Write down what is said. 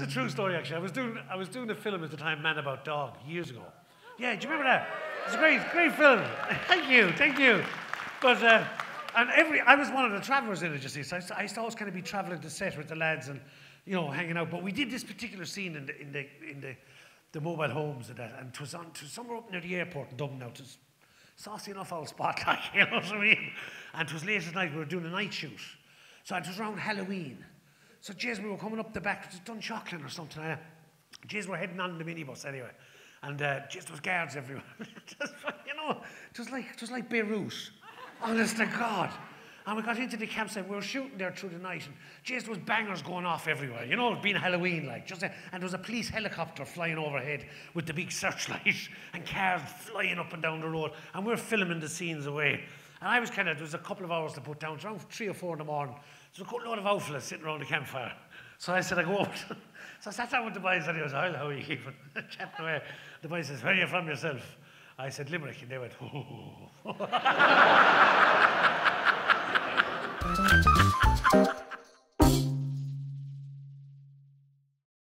a true story, actually. I was doing, I was doing a film at the time, Man About Dog, years ago. Yeah, do you remember that? It's a great, great film. thank you, thank you. But, uh, and every, I was one of the travellers in it, you see. So I used, to, I used to always kind of be travelling to set with the lads and, you know, hanging out. But we did this particular scene in the, in the, in the, the mobile homes and that. And it was, on, it was somewhere up near the airport in Dublin now. It was saucy enough old spot, like, you know what I mean? And it was late at night, we were doing a night shoot. So it was around Halloween. So, Jez, we were coming up the back, it was Dunshaughlin or something like that. Jez, we're heading on the minibus anyway. And uh, just was guards everywhere. just, you know, just like, just like Beirut. Honest to God. And we got into the campsite. We were shooting there through the night, and just was bangers going off everywhere. You know, it being Halloween, like just. A, and there was a police helicopter flying overhead with the big searchlight, and cars flying up and down the road. And we we're filming the scenes away. And I was kind of there was a couple of hours to put down. Around three or four in the morning. There's a lot of outfits sitting around the campfire. So I said, I go out. so I sat down with the boys, and he was, how are you keeping? Chatting away. The boy says, where are you from yourself? I said, Limerick. And they went, oh.